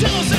Tell us